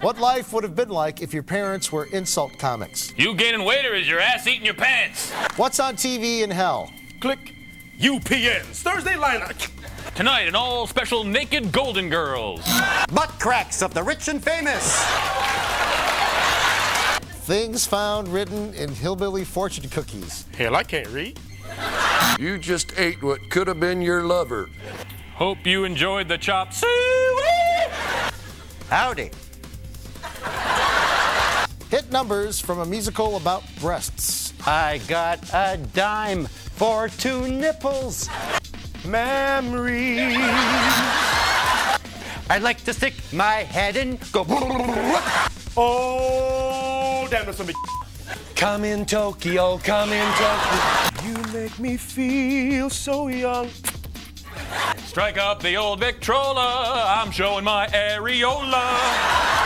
What life would have been like if your parents were insult comics? You gaining weight or is your ass eating your pants? What's on TV in hell? Click UPN's Thursday lineup. Tonight, an all special naked Golden Girls. Butt cracks of the rich and famous. Things found written in hillbilly fortune cookies. Hell, I can't read. You just ate what could have been your lover. Hope you enjoyed the chop suey. Howdy. Hit numbers from a musical about breasts. I got a dime for two nipples. Memories. I'd like to stick my head in, go. Oh, damn, that's some Come in Tokyo, come in Tokyo. You make me feel so young. Strike up the old Victrola. I'm showing my areola.